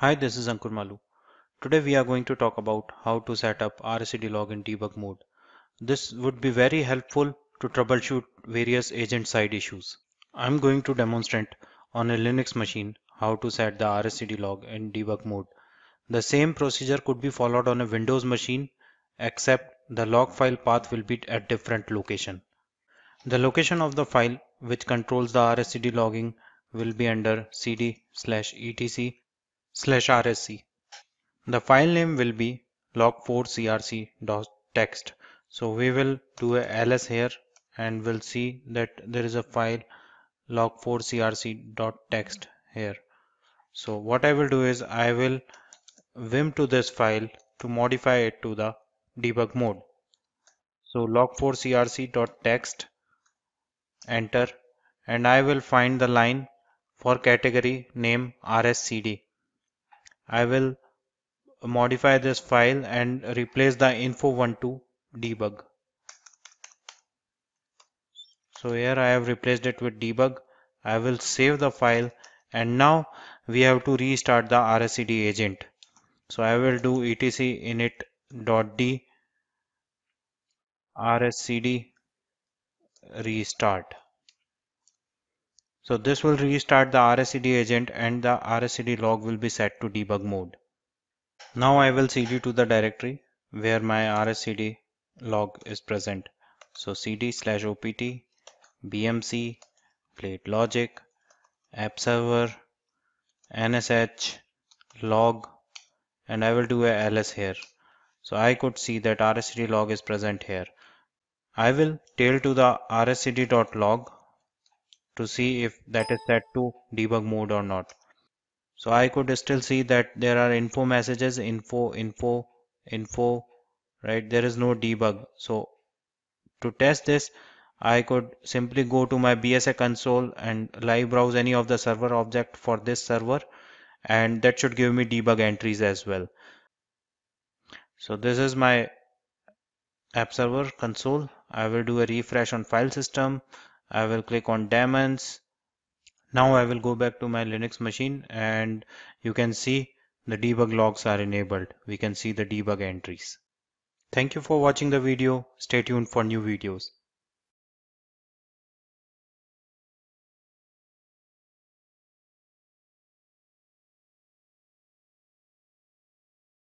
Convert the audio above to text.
Hi, this is Ankur Malu. Today we are going to talk about how to set up RSCD log in debug mode. This would be very helpful to troubleshoot various agent side issues. I'm going to demonstrate on a Linux machine how to set the RSCD log in debug mode. The same procedure could be followed on a Windows machine except the log file path will be at different location. The location of the file which controls the RSCD logging will be under cd slash etc slash rsc. The file name will be log4crc.txt. So we will do a ls here and we'll see that there is a file log4crc.txt here. So what I will do is I will vim to this file to modify it to the debug mode. So log4crc.txt enter and I will find the line for category name rscd. I will modify this file and replace the info12 debug. So here I have replaced it with debug. I will save the file and now we have to restart the RSCD agent. So I will do etc init.d rscd restart. So this will restart the RSCD agent and the RSCD log will be set to debug mode. Now I will cd to the directory where my RSCD log is present. So cd slash opt bmc BladeLogic app server nsh log and I will do a ls here. So I could see that RSCD log is present here. I will tail to the rscd.log to see if that is set to debug mode or not. So I could still see that there are info messages, info, info, info, right? There is no debug. So to test this, I could simply go to my BSA console and live browse any of the server object for this server and that should give me debug entries as well. So this is my app server console. I will do a refresh on file system. I will click on daemons now I will go back to my Linux machine and you can see the debug logs are enabled. We can see the debug entries. Thank you for watching the video. Stay tuned for new videos.